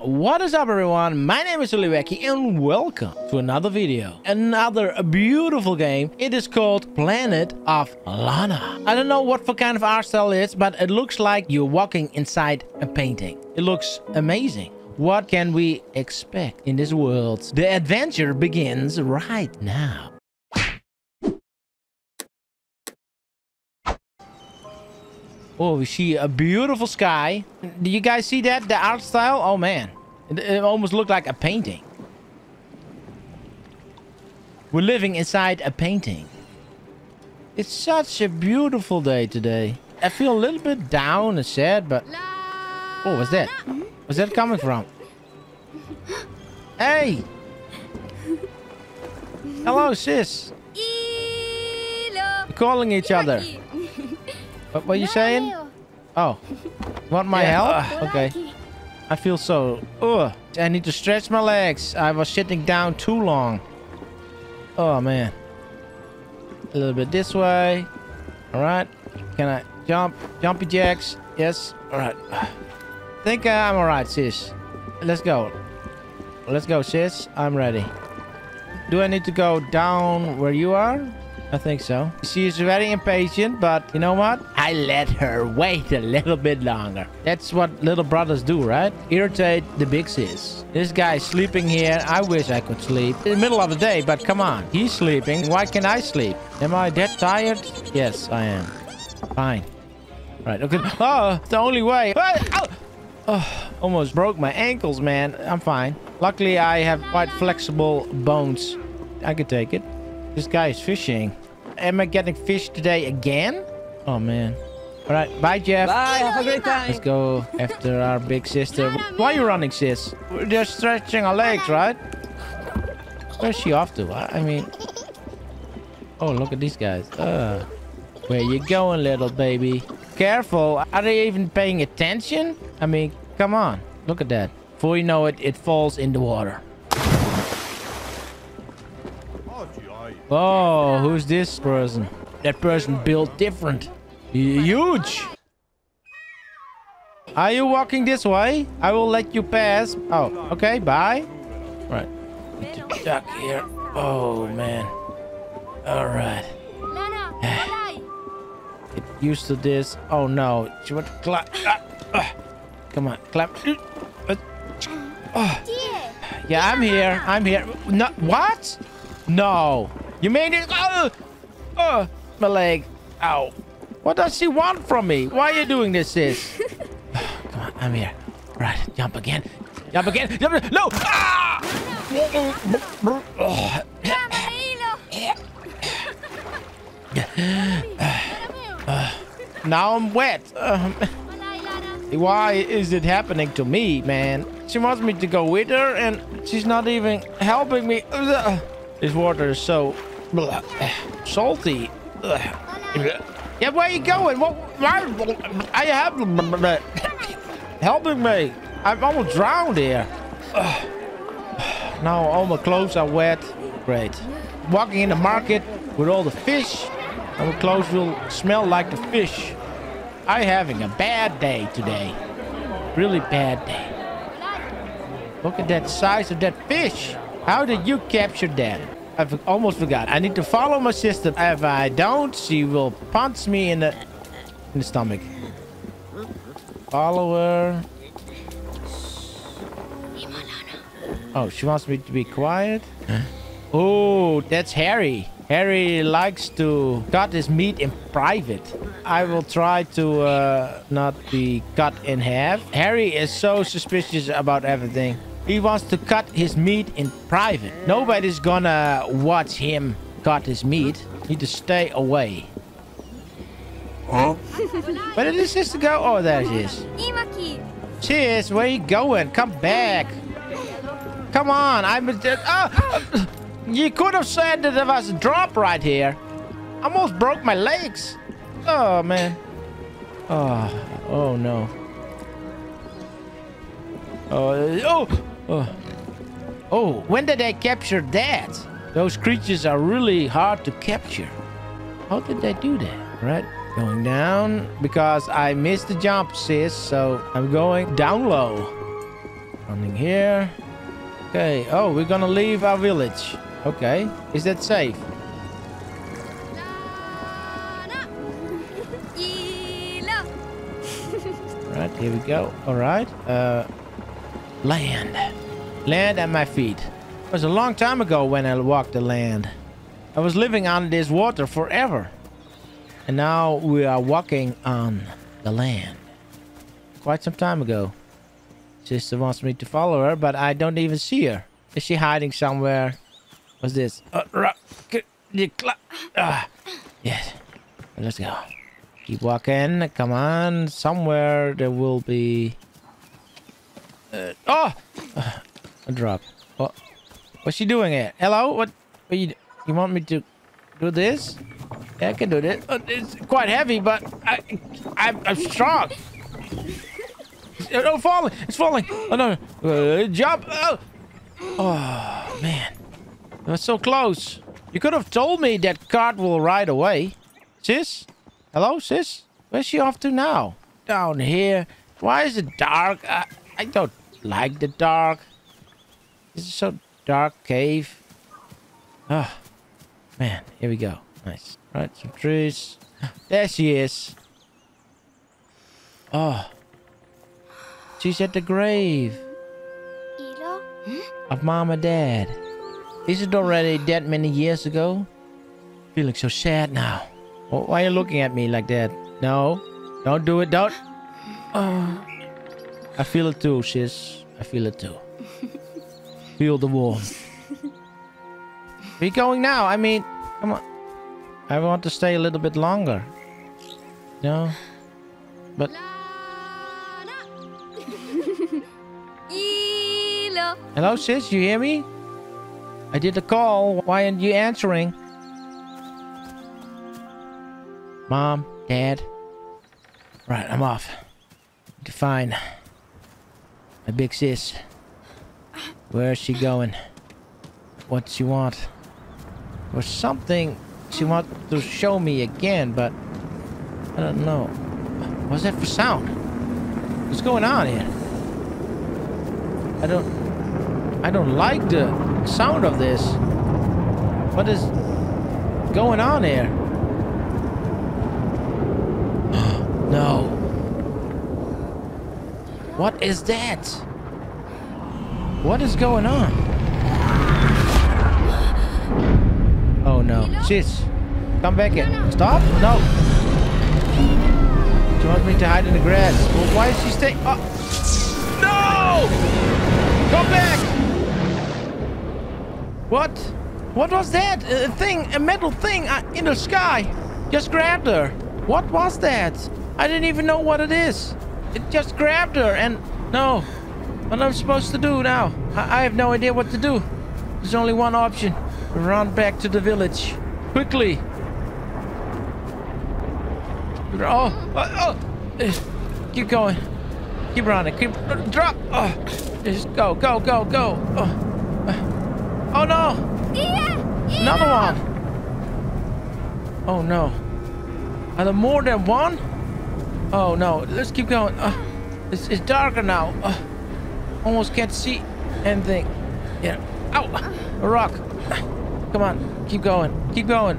What is up everyone? My name is Oliweki and welcome to another video. Another beautiful game. It is called Planet of Lana. I don't know what for kind of art style it is, but it looks like you're walking inside a painting. It looks amazing. What can we expect in this world? The adventure begins right now. Oh, we see a beautiful sky. Do you guys see that? The art style? Oh, man. It, it, almost looked like a painting. We're living inside a painting. It's such a beautiful day today. I feel a little bit down and sad, but... Oh, what's that? Where's that coming from? Hey! Hello, sis. We're calling each other. What were you saying? Oh. Want my yeah. help? Okay. I feel so... Ugh. I need to stretch my legs. I was sitting down too long. Oh, man. A little bit this way. Alright. Can I jump? Jumpy jacks. Yes. Alright. think I'm alright, sis. Let's go. Let's go, sis. I'm ready. Do I need to go down where you are? I think so. She's very impatient, but you know what? I let her wait a little bit longer. That's what little brothers do, right? Irritate the big sis. This guy's sleeping here. I wish I could sleep. In the middle of the day, but come on. He's sleeping. Why can't I sleep? Am I that tired? Yes, I am. Fine. Right, okay. Oh, the only way. Oh, oh, almost broke my ankles, man. I'm fine. Luckily, I have quite flexible bones. I could take it. This guy is fishing. Am I getting fish today again? Oh, man. All right. Bye, Jeff. Bye. Have a great time. Let's go after our big sister. Why are you running, sis? We're just stretching our legs, right? Where's she off to? I mean... Oh, look at these guys. Uh, where you going, little baby? Careful. Are they even paying attention? I mean, come on. Look at that. Before you know it, it falls in the water. Oh, who's this person? That person built different. Huge. Are you walking this way? I will let you pass. Oh, okay, bye. Right. Need to duck here. Oh, man. All right. Get used to this. Oh, no. She went to climb. Ah, ah. Come on. Uh, oh. Yeah, I'm here. I'm here. No, what? No. You made it. Oh, oh, my leg. Ow. What does she want from me? Why are you doing this, sis? Come on, I'm here. Right, jump again. Jump again. Jump. No. Ah! now I'm wet. why is it happening to me, man? She wants me to go with her, and she's not even helping me. This water is so salty. Yeah, where are you going? What? I have helping me. I'm almost drowned here. Now all my clothes are wet. Great. Walking in the market with all the fish. My clothes will smell like the fish. I'm having a bad day today. Really bad day. Look at that size of that fish. How did you capture that? I almost forgot. I need to follow my sister. If I don't, she will punch me in the in the stomach. Follow her. Oh, she wants me to be quiet. Oh, that's Harry. Harry likes to cut his meat in private. I will try to uh, not be cut in half. Harry is so suspicious about everything. He wants to cut his meat in private. Nobody's gonna watch him cut his meat. Need to stay away. Huh? Where did his sister go? Oh, there she is. Cheers, where you going? Come back. Come on, I'm... Uh, you could have said that there was a drop right here. I almost broke my legs. Oh, man. Oh, oh no. Oh, oh! Oh. Oh, when did they capture that? Those creatures are really hard to capture. How did they do that? Right? Going down because I missed the jump, sis. So I'm going down low. Running here. Okay. Oh, we're gonna leave our village. Okay. Is that safe? Right, here we go. All right. Uh, land. Land at my feet. It was a long time ago when I walked the land. I was living on this water forever. And now we are walking on the land. Quite some time ago. Sister wants me to follow her, but I don't even see her. Is she hiding somewhere? What's this? Uh, uh, yes. Let's go. Keep walking. Come on. Somewhere there will be... Uh, oh! A drop. What? What's she doing here? Hello? What? what you, you want me to do this? Yeah, I can do this. Uh, it's quite heavy, but I, I, I'm strong. Oh, falling! It's falling! Oh no! Uh, jump! Oh! oh man, that was so close. You could have told me that cart will ride away, sis. Hello, sis. Where's she off to now? Down here. Why is it dark? I, I don't like the dark. This is so dark cave. Ah, oh, man. Here we go. Nice. Right, some trees. There she is. Oh. She's at the grave. Of mom and dad. Is it already dead many years ago? Feeling so sad now. why are you looking at me like that? No. Don't do it. Don't. Oh. I feel it too, sis. I feel it too. feel the warmth. Be going now? I mean, come on. I want to stay a little bit longer. No? But... Hello, sis? You hear me? I did the call. Why aren't you answering? Mom, Dad. Right, I'm off. To big sis. Where is she going? What she want? Or something she wants to show me again, but I don't know. What's that for sound? What's going on here? I don't I don't like the sound of this. What is going on here? no. What is that? What is going on? Oh no. Sis, come back here. Stop? No. She wants me to hide in the grass. Well, why is she staying? Oh. No! Come back! What? What was that? A thing, a metal thing uh, in the sky. Just grabbed her. What was that? I didn't even know what it is. It just grabbed her and... No. What am I supposed to do now? I, I have no idea what to do. There's only one option. Run back to the village. Quickly. Oh, oh, oh. Keep going. Keep running. Keep drop. Oh, just go, go, go, go. Oh, uh, oh no. Another one. Oh no. Are there more than one? Oh no. Let's keep going. Uh, it's, it's darker now. Uh, almost can't see anything. Yeah. Ow! A rock. Come on. Keep going. Keep going.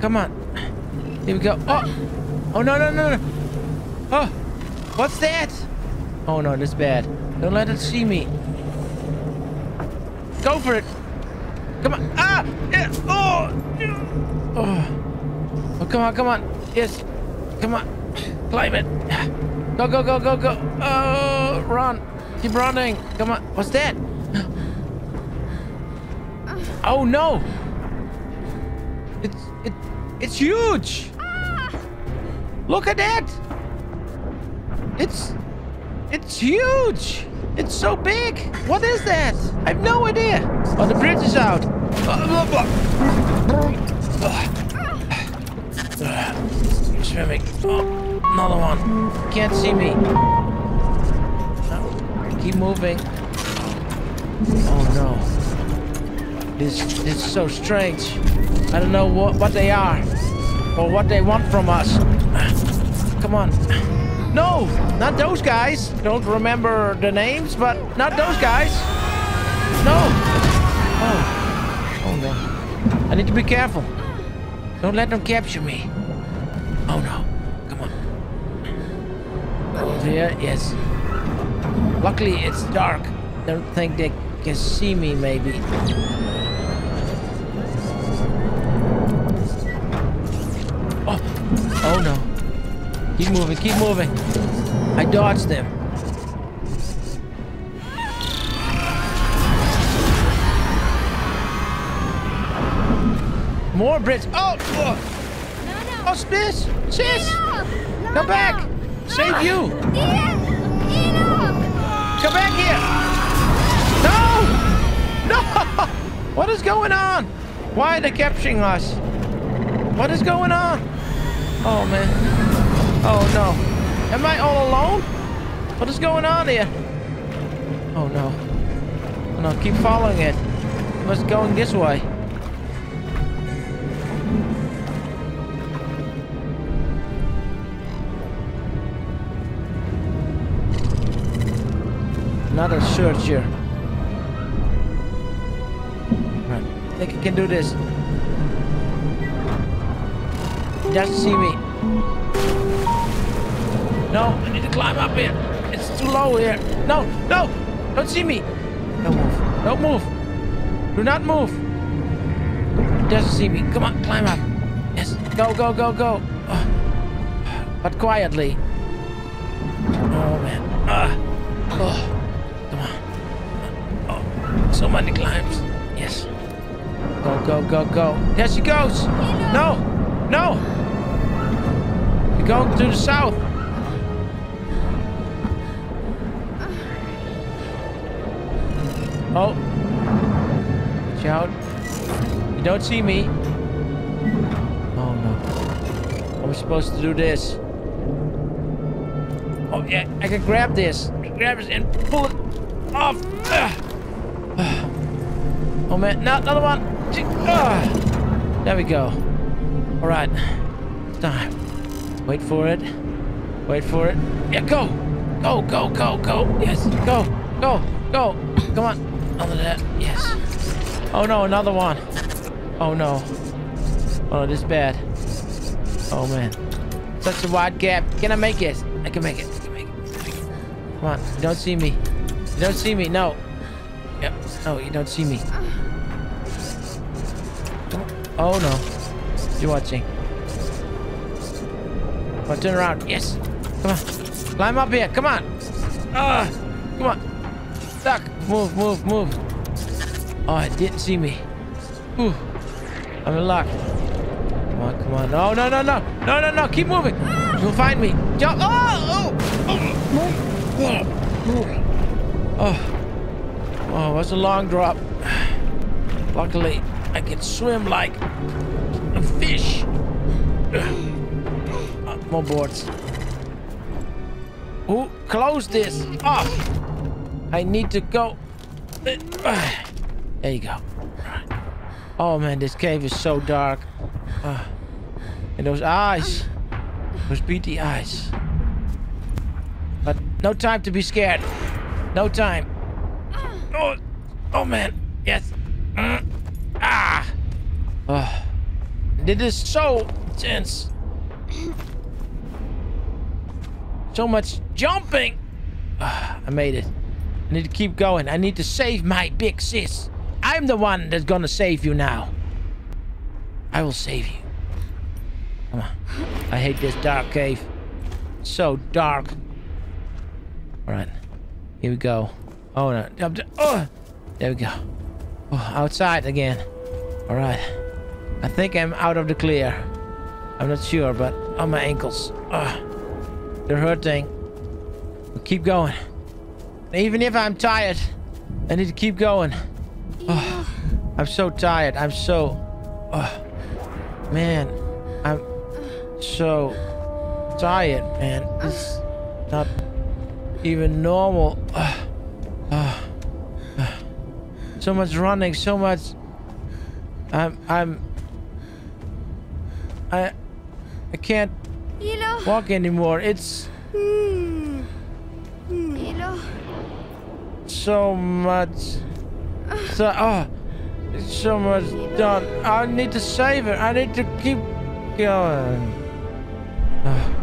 Come on. Here we go. Oh! Oh, no, no, no, no. Oh! What's that? Oh, no, this bad. Don't let it see me. Go for it. Come on. Ah! Yeah. Oh! Oh. Oh, come on, come on. Yes. Come on. Climb it. Go, go, go, go, go. Oh, run. Keep running. Come on. What's that? Oh no! It's it it's huge! Look at that! It's it's huge! It's so big! What is that? I have no idea! Oh, the bridge is out! Swimming. Oh, another one. Can't see me. Keep moving. Oh no. This, this is so strange. I don't know what, what they are or what they want from us. Come on. No, not those guys. Don't remember the names, but not those guys. No. Oh. Oh no. I need to be careful. Don't let them capture me. Oh no. Come on. Over here, yes. Luckily, it's dark. Don't think they can see me, maybe. Oh. Oh no. Keep moving, keep moving. I dodged them. More Brits. Oh! Oh, No, no. oh sis! Sis! No, Come back! Save you! Ian! Enoch! Come back here! No! No! What is going on? Why are they capturing us? What is going on? Oh, man. Oh, no. Am I all alone? What is going on here? Oh, no. Oh, no, keep following it. It must going this way. Another searcher. Right. I think I can do this. Just see me. No, I need to climb up here. It's too low here. No, no, don't see me. Don't move. Don't move. Do not move. He doesn't see me. Come on, climb up. Yes, go, go, go, go. But quietly. Oh man. Ah. Oh. So many climbs. Yes. Go, go, go, go. There she goes. No. No. We're going to the south. Oh. Watch out. You don't see me. Oh no. Are we supposed to do this? Oh yeah, I can grab this. Grab it and pull it off. Ugh. Oh man, no, another one. Ugh. Ah. There we go. All right. Time. Wait for it. Wait for it. Yeah, go. Go, go, go, go. Yes, go, go, go. Come on. Under that. Yes. Oh no, another one. Oh no. Oh this is bad. Oh man. Such a wide gap. Can I make it? I can make it. I can make it. Come on. You don't see me. You don't see me. No. No, you don't see me. Oh no. You're watching. Come on, turn around. Yes. Come on. Climb up here. Come on. Ah. Come on. Stuck. Move, move, move. Oh, it didn't see me. Whew. I'm in luck. Come on, come on. No, no, no, no. No, no, no. Keep moving. You'll find me. Jump. Oh, oh. Oh. Oh. Oh, was a long drop. Luckily, I can swim like a fish. Uh, more boards. Who closed this off? I need to go. There you go. Oh man, this cave is so dark. Ah. and those eyes. Those beady eyes. But no time to be scared. No time. Oh, oh man. Yes. Mm. Ah. Oh. This is so tense. So much jumping. Ah, I made it. I need to keep going. I need to save my big sis. I'm the one that's gonna save you now. I will save you. Come on. I hate this dark cave. It's so dark. Alright. Here we go. Oh no. Oh! There we go. Oh, outside again. Alright. I think I'm out of the clear. I'm not sure, but on my ankles. Ugh. They're hurting. Keep going. Even if I'm tired, I need to keep going. Oh, I'm so tired. I'm so... Oh, man, I'm so tired, man. It's not even normal. Ugh. So much running, so much... I'm... I'm... I... I can't walk anymore. It's hmm. Elo. so much. So, oh, it's so much done. I need to save it. I need to keep going. Ah.